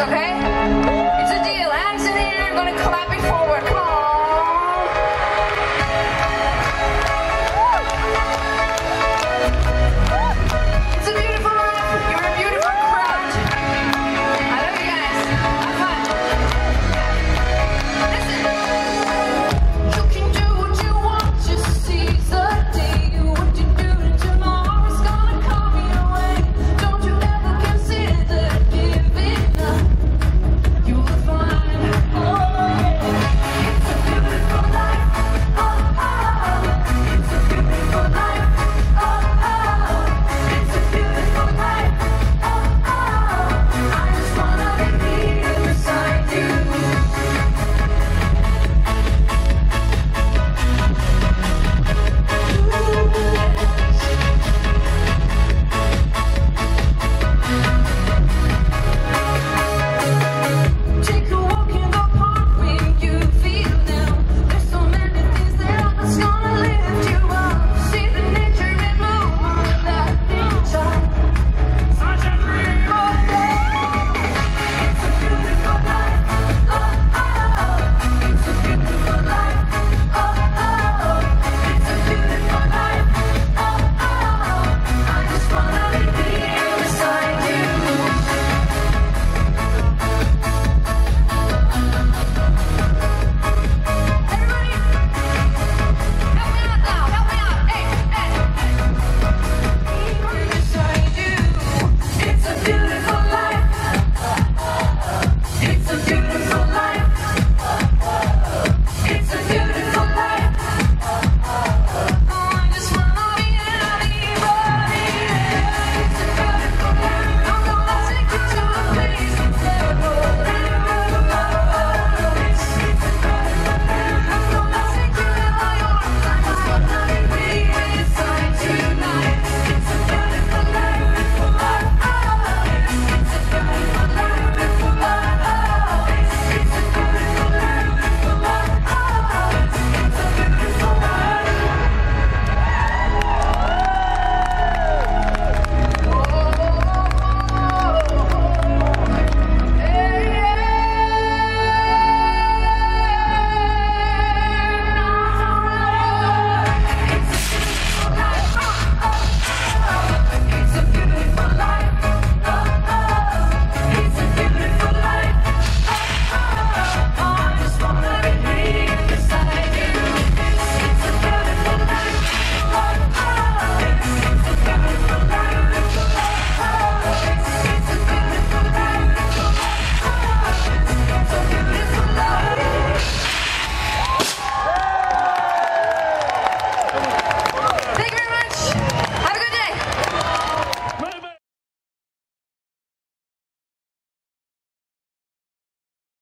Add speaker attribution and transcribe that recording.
Speaker 1: okay?